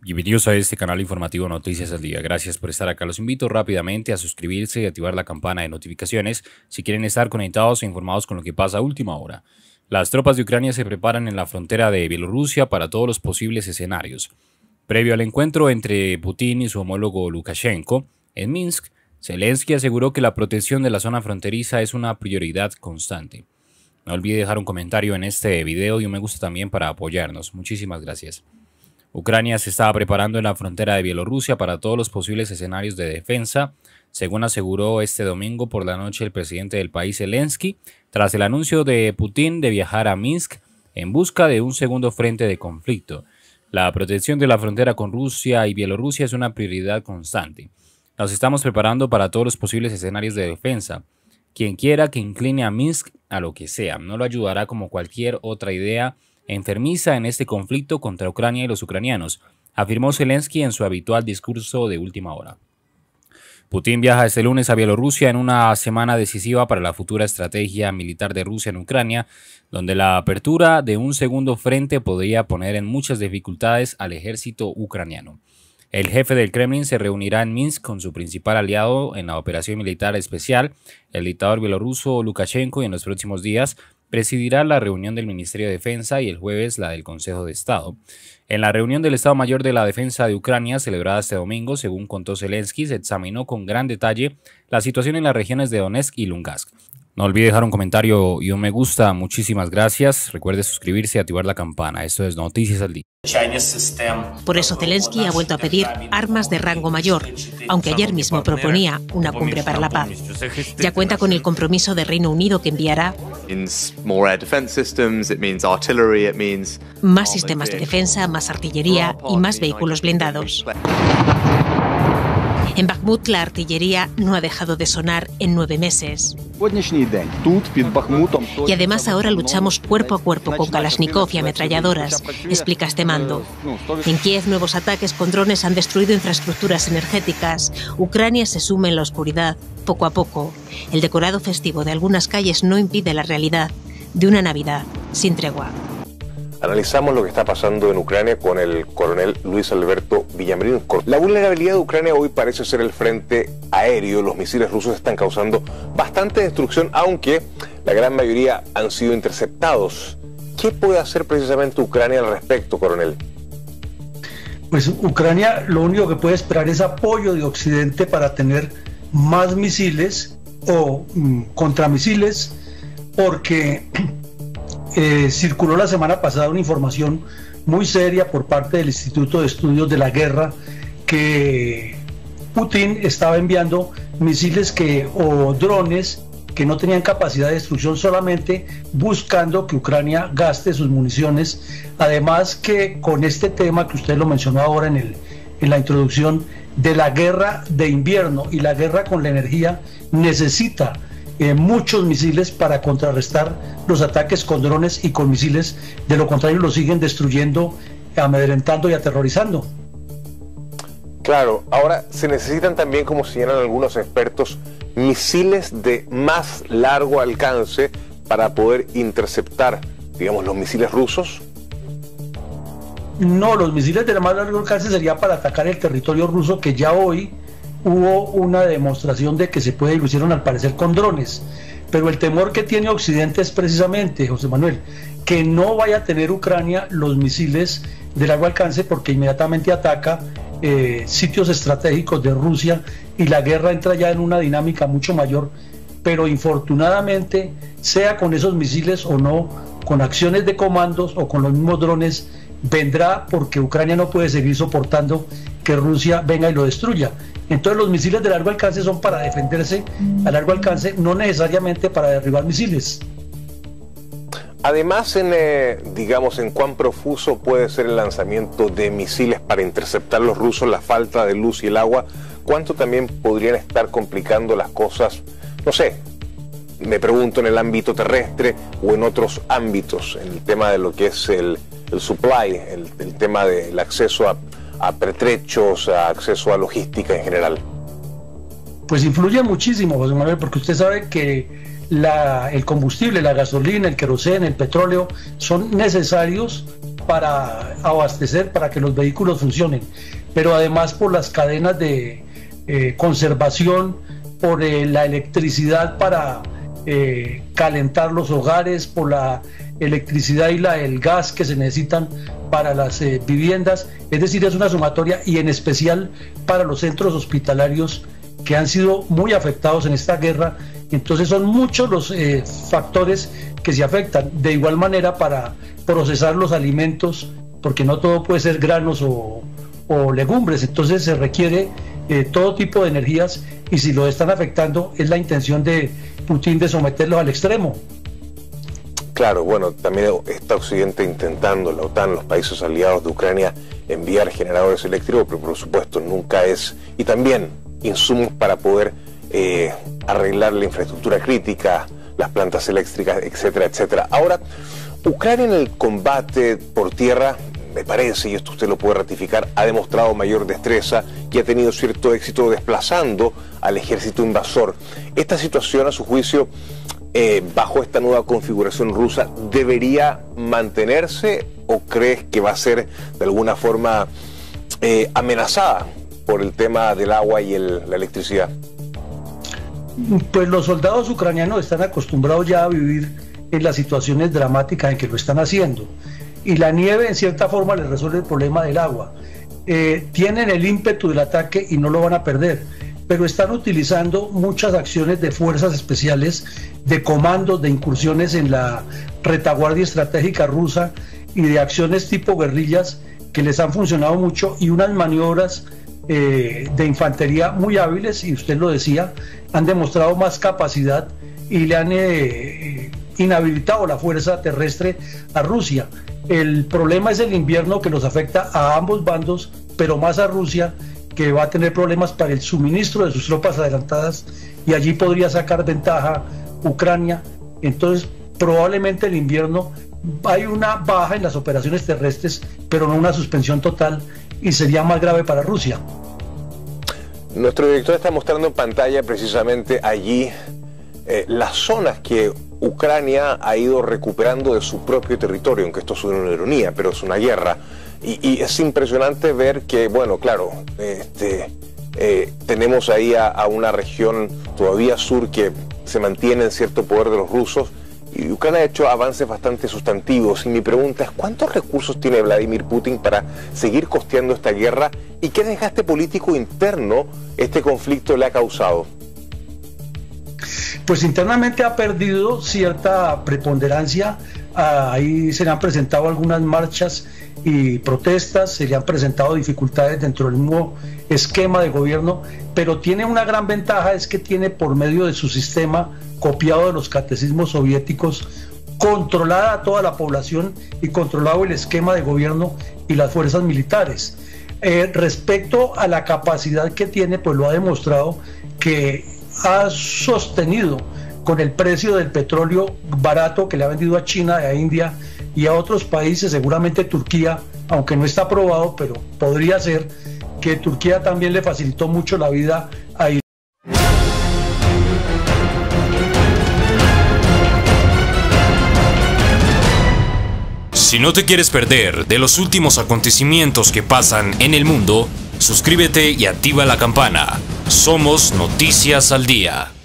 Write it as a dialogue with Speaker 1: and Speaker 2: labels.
Speaker 1: Bienvenidos a este canal informativo Noticias al Día. Gracias por estar acá. Los invito rápidamente a suscribirse y activar la campana de notificaciones si quieren estar conectados e informados con lo que pasa a última hora. Las tropas de Ucrania se preparan en la frontera de Bielorrusia para todos los posibles escenarios. Previo al encuentro entre Putin y su homólogo Lukashenko en Minsk, Zelensky aseguró que la protección de la zona fronteriza es una prioridad constante. No olvide dejar un comentario en este video y un me gusta también para apoyarnos. Muchísimas gracias. Ucrania se estaba preparando en la frontera de Bielorrusia para todos los posibles escenarios de defensa, según aseguró este domingo por la noche el presidente del país Zelensky, tras el anuncio de Putin de viajar a Minsk en busca de un segundo frente de conflicto. La protección de la frontera con Rusia y Bielorrusia es una prioridad constante. Nos estamos preparando para todos los posibles escenarios de defensa. Quien quiera que incline a Minsk a lo que sea, no lo ayudará como cualquier otra idea enfermiza en este conflicto contra Ucrania y los ucranianos, afirmó Zelensky en su habitual discurso de última hora. Putin viaja este lunes a Bielorrusia en una semana decisiva para la futura estrategia militar de Rusia en Ucrania, donde la apertura de un segundo frente podría poner en muchas dificultades al ejército ucraniano. El jefe del Kremlin se reunirá en Minsk con su principal aliado en la operación militar especial, el dictador bielorruso Lukashenko, y en los próximos días presidirá la reunión del Ministerio de Defensa y el jueves la del Consejo de Estado. En la reunión del Estado Mayor de la Defensa de Ucrania, celebrada este domingo, según contó Zelensky, se examinó con gran detalle la situación en las regiones de Donetsk y Lugansk. No olvide dejar un comentario y un me gusta. Muchísimas gracias. Recuerde suscribirse y activar la campana. Esto es Noticias al Día.
Speaker 2: Por eso Zelensky ha vuelto a pedir armas de rango mayor, aunque ayer mismo proponía una cumbre para la paz. Ya cuenta con el compromiso de Reino Unido que enviará más sistemas de defensa, más artillería y más vehículos blindados. En Bakhmut la artillería no ha dejado de sonar en nueve meses. Y además ahora luchamos cuerpo a cuerpo con Kalashnikov y ametralladoras, explica este mando. En Kiev nuevos ataques con drones han destruido infraestructuras energéticas. Ucrania se sume en la oscuridad, poco a poco. El decorado festivo de algunas calles no impide la realidad de una Navidad sin tregua.
Speaker 3: Analizamos lo que está pasando en Ucrania con el coronel Luis Alberto Villamarín. La vulnerabilidad de Ucrania hoy parece ser el frente aéreo. Los misiles rusos están causando bastante destrucción, aunque la gran mayoría han sido interceptados. ¿Qué puede hacer precisamente Ucrania al respecto, coronel?
Speaker 4: Pues Ucrania lo único que puede esperar es apoyo de Occidente para tener más misiles o mm, contramisiles, porque eh, circuló la semana pasada una información muy seria por parte del Instituto de Estudios de la Guerra que Putin estaba enviando misiles que o drones que no tenían capacidad de destrucción solamente buscando que Ucrania gaste sus municiones. Además que con este tema que usted lo mencionó ahora en, el, en la introducción de la guerra de invierno y la guerra con la energía necesita eh, muchos misiles para contrarrestar los ataques con drones y con misiles. De lo contrario, lo siguen destruyendo, amedrentando y aterrorizando.
Speaker 3: Claro, ahora se necesitan también, como señalan algunos expertos, misiles de más largo alcance para poder interceptar, digamos, los misiles rusos.
Speaker 4: No, los misiles de más largo alcance sería para atacar el territorio ruso que ya hoy hubo una demostración de que se puede, y lo hicieron al parecer con drones. Pero el temor que tiene Occidente es precisamente, José Manuel, que no vaya a tener Ucrania los misiles de largo alcance porque inmediatamente ataca eh, sitios estratégicos de Rusia y la guerra entra ya en una dinámica mucho mayor. Pero infortunadamente, sea con esos misiles o no, con acciones de comandos o con los mismos drones, vendrá porque Ucrania no puede seguir soportando que Rusia venga y lo destruya. Entonces los misiles de largo alcance son para defenderse a largo alcance, no necesariamente para derribar misiles.
Speaker 3: Además, en, eh, digamos, en cuán profuso puede ser el lanzamiento de misiles para interceptar los rusos, la falta de luz y el agua, cuánto también podrían estar complicando las cosas, no sé, me pregunto en el ámbito terrestre o en otros ámbitos, en el tema de lo que es el, supply, el, el tema del acceso a a pertrechos, a acceso a logística en general?
Speaker 4: Pues influye muchísimo, José Manuel, porque usted sabe que el combustible, la gasolina, el queroseno, el petróleo son necesarios para abastecer, para que los vehículos funcionen, pero además por las cadenas de eh, conservación, por eh, la electricidad para eh, calentar los hogares, por la electricidad y la, el gas que se necesitan para las viviendas. Es decir, es una sumatoria y en especial para los centros hospitalarios que han sido muy afectados en esta guerra. Entonces son muchos los factores que se afectan. De igual manera para procesar los alimentos, porque no todo puede ser granos o, legumbres, entonces se requiere eh, todo tipo de energías y si lo están afectando es la intención de Putin de someterlos al extremo.
Speaker 3: Claro, bueno, también está Occidente intentando, la OTAN, los países aliados de Ucrania, enviar generadores eléctricos, pero por supuesto nunca es, y también insumos para poder eh, arreglar la infraestructura crítica, las plantas eléctricas, etcétera, etcétera. Ahora, Ucrania en el combate por tierra, me parece, y esto usted lo puede ratificar, ha demostrado mayor destreza y ha tenido cierto éxito desplazando al ejército invasor. Esta situación, a su juicio, eh, bajo esta nueva configuración rusa, ¿debería mantenerse o crees que va a ser de alguna forma eh, amenazada por el tema del agua y la electricidad?
Speaker 4: Pues los soldados ucranianos están acostumbrados ya a vivir en las situaciones dramáticas en que lo están haciendo. Y la nieve en cierta forma les resuelve el problema del agua. Eh, tienen el ímpetu del ataque y no lo van a perder, pero están utilizando muchas acciones de fuerzas especiales, de comandos, de incursiones en la retaguardia estratégica rusa y de acciones tipo guerrillas que les han funcionado mucho y unas maniobras eh, de infantería muy hábiles, y usted lo decía, han demostrado más capacidad y le han eh, inhabilitado la fuerza terrestre a Rusia. El problema es el invierno que nos afecta a ambos bandos, pero más a Rusia, que va a tener problemas para el suministro de sus tropas adelantadas y allí podría sacar ventaja Ucrania. Entonces, probablemente el invierno hay una baja en las operaciones terrestres, pero no una suspensión total y sería más grave para Rusia.
Speaker 3: Nuestro director está mostrando en pantalla precisamente allí eh, las zonas que Ucrania ha ido recuperando de su propio territorio, aunque esto es una ironía, pero es una guerra. Y, es impresionante ver que, bueno, claro, este, eh, tenemos ahí a, una región todavía sur que se mantiene en cierto poder de los rusos, y Ucrania ha hecho avances bastante sustantivos. Y mi pregunta es, ¿cuántos recursos tiene Vladimir Putin para seguir costeando esta guerra? ¿Y qué desgaste político interno este conflicto le ha causado?
Speaker 4: Pues internamente ha perdido cierta preponderancia. Ah, ahí se han presentado algunas marchas y protestas, se le han presentado dificultades dentro del mismo esquema de gobierno, pero tiene una gran ventaja, es que tiene por medio de su sistema copiado de los catecismos soviéticos, controlada a toda la población y controlado el esquema de gobierno y las fuerzas militares. Eh, respecto a la capacidad que tiene, pues lo ha demostrado que ha sostenido con el precio del petróleo barato que le ha vendido a China, a India y a otros países, seguramente Turquía, aunque no está aprobado, pero podría ser que Turquía también le facilitó mucho la vida a
Speaker 1: Si no te quieres perder de los últimos acontecimientos que pasan en el mundo, suscríbete y activa la campana. Somos Noticias al Día.